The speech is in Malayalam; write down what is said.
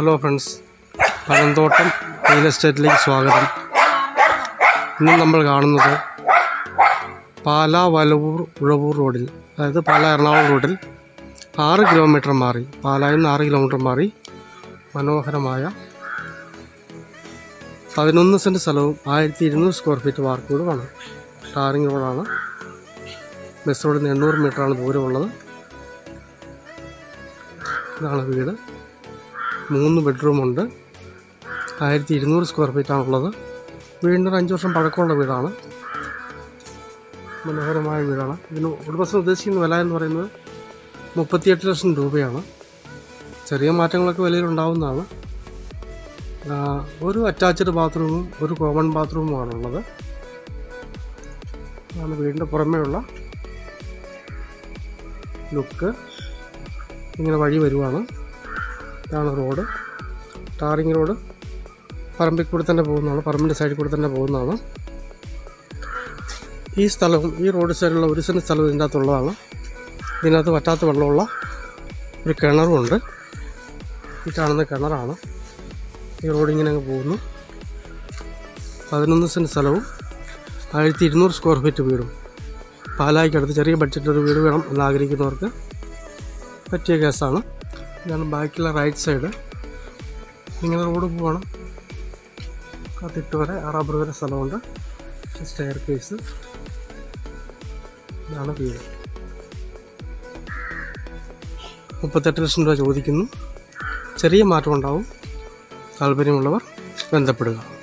ഹലോ ഫ്രണ്ട്സ് പനന്തോട്ടം റിയൽ എസ്റ്റേറ്റിലേക്ക് സ്വാഗതം. ഇന്ന് നമ്മൾ കാണുന്നത് പാലാ വലവൂർ ഉഴവൂർ റോഡിൽ അതായത് പാല എറണാകുളം റോഡിൽ ആറ് കിലോമീറ്റർ മാറി പാലായിൽ നിന്ന് ആറ് കിലോമീറ്റർ മാറി മനോഹരമായ പതിനൊന്ന് സെന്റ് സ്ഥലവും ആയിരത്തി ഇരുന്നൂറ് സ്ക്വയർ ഫീറ്റ് വാർക്കോടുമാണ് ടാറിംഗ് റോഡാണ് ബസ് റോഡിൽ നിന്ന് എണ്ണൂറ് മീറ്ററാണ് ദൂരമുള്ളത്. ഇതാണ് വീട്. മൂന്ന് ബെഡ്റൂമുണ്ട്. ആയിരത്തി ഇരുന്നൂറ് സ്ക്വയർ ഫീറ്റാണുള്ളത് വീടിന്റെ അഞ്ച് വർഷം പഴക്കമുള്ള വീടാണ്. മനോഹരമായ വീടാണ്. ഇതിന് ഉടമസ്ഥൻ ഉദ്ദേശിക്കുന്ന വില എന്ന് പറയുന്നത് മുപ്പത്തിയെട്ട് ലക്ഷം രൂപയാണ്. ചെറിയ മാറ്റങ്ങളൊക്കെ വിലയിൽ ഉണ്ടാവുന്നതാണ് ഒരു അറ്റാച്ച്ഡ് ബാത്റൂമും ഒരു കോമൺ ബാത്റൂമുമാണുള്ളത്. അതാണ് വീടിന്റെ പുറമേയുള്ള ലുക്ക്. ഇങ്ങനെ വഴി വരുവാണ്. ഇതാണ് റോഡ്. Tarring road. പറമ്പിൽ കൂടെ തന്നെ പോകുന്നതാണ്. പറമ്പിന്റെ സൈഡിൽ കൂടെ തന്നെ പോകുന്നതാണ്. ഈ സ്ഥലവും ഈ റോഡ് സൈഡിലുള്ള ഒരു സെന്റ് സ്ഥലവും ഇതിന്റെ അകത്തുള്ളതാണ് ഇതിനകത്ത് വറ്റാത്ത വെള്ളമുള്ള ഒരു കിണറുമുണ്ട് ഈ കാണുന്ന കിണറാണ്. ഈ റോഡ് ഇങ്ങനെ അങ്ങ് പോകുന്നു. പതിനൊന്ന് സെന്റ് സ്ഥലവും ആയിരത്തി ഇരുന്നൂറ് സ്ക്വയർ ഫീറ്റ് വീടും. പാലായിക്കടുത്ത് ചെറിയ ബഡ്ജറ്റിലൊരു വീട് വേണം എന്ന് ആഗ്രഹിക്കുന്നവർക്ക് പറ്റിയ കേസാണ്. ഇതാണ് ബാക്കിയുള്ള റൈറ്റ് സൈഡ് ഇങ്ങനെ റോഡ് പോകണം. കത്തിട്ട് വരെ റബ്ബർ വരെ സ്ഥലമുണ്ട്. സ്റ്റെയർ കേസ് ഇതാണ് വീട്. മുപ്പത്തെട്ട് ലക്ഷം രൂപ ചോദിക്കുന്നു. ചെറിയ മാറ്റം ഉണ്ടാവും താല്പര്യമുള്ളവർ ബന്ധപ്പെടുക.